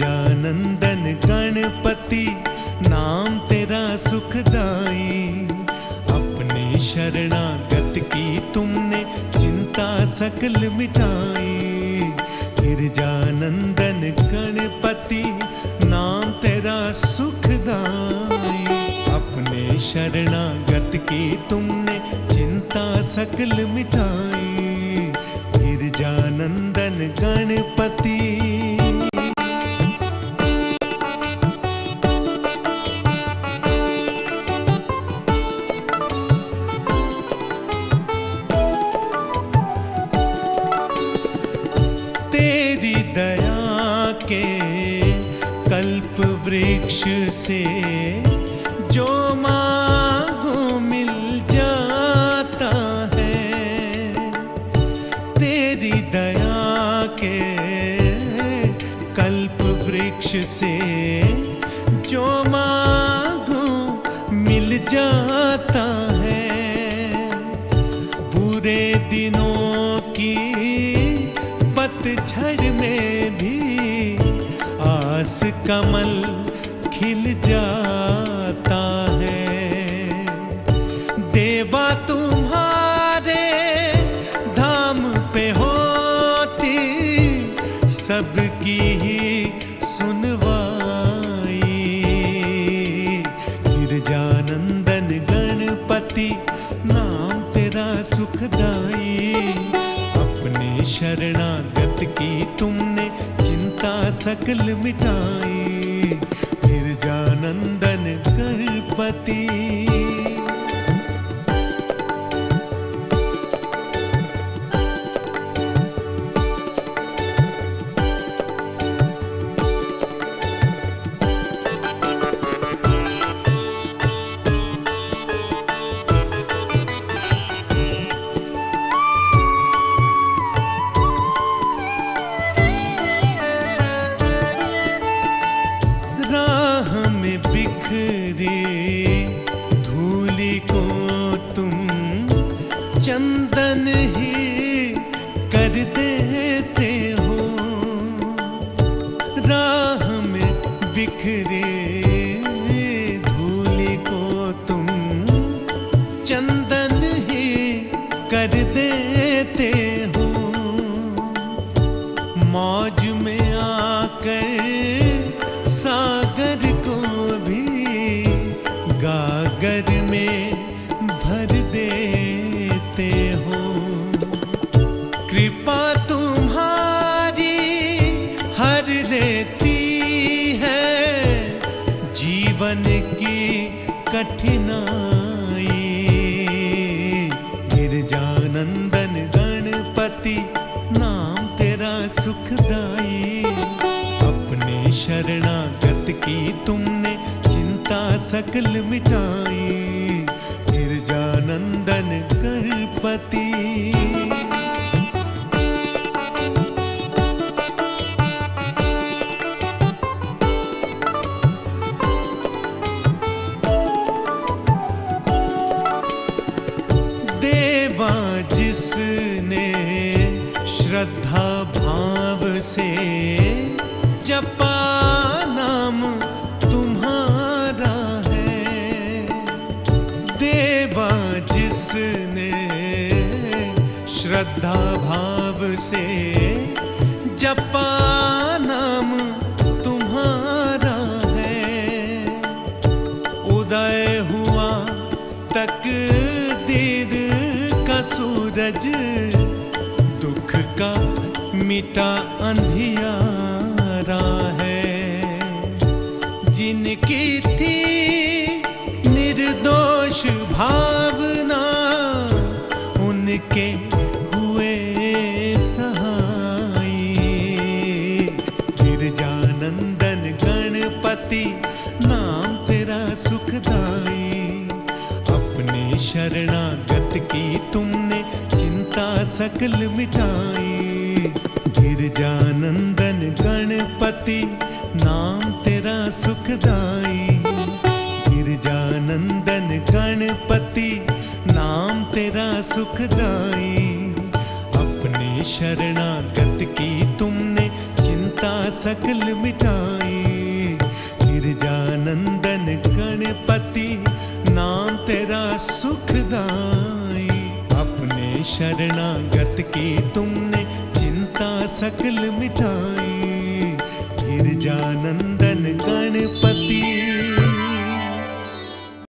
सुखदाई गिरजानंदन गणपति, नाम तेरा सुखदाई। अपने शरणागत की तुमने चिंता सकल मिटाई। गिरजानंदन गणपति, नाम तेरा सुखदाई। अपने शरणागत की तुमने चिंता सकल मिटाई। गिरजानंदन गणपति के कल्प वृक्ष से जो मांगो मिल जाता है, तेरी दया के कल्प वृक्ष से जो मांगो मिल जाता है कमल खिल जाता है। देवा तुम्हारे धाम पे होती, सबकी ही सुनवाई। गिरजानंदन गणपति नाम तेरा सुखदाई। अपने शरणागत की तुमने चिंता सकल मिटाई चंदन ही कर देते हो राह कठिनाई। गिरजानंदन गणपति नाम तेरा सुखदाई। अपने शरणागत की तुमने चिंता सकल मिटाई। श्रद्धा भाव से जपा नाम तुम्हारा है। देवा जिसने श्रद्धा भाव से जपा नाम तुम्हारा है। उदय हुआ तक दीद का सूरज मिटा अंधियारा है। जिनकी थी निर्दोष भावना, उनके हुए सहाय। गिरजानंदन गणपति नाम तेरा सुखदाई। अपने शरणागत की तुमने चिंता सकल मिटाई। गिरजानंदन गणपति, नाम तेरा सुखदाई। गिरजानंदन गणपति, नाम तेरा सुखदाई। अपने शरणागत की तुम सकल मिटाई। गिरजानंदन गणपति, नाम तेरा सुखदाई। अपने शरणागत की तुमने सकल मिटाई। गिरजानंदन गणपति।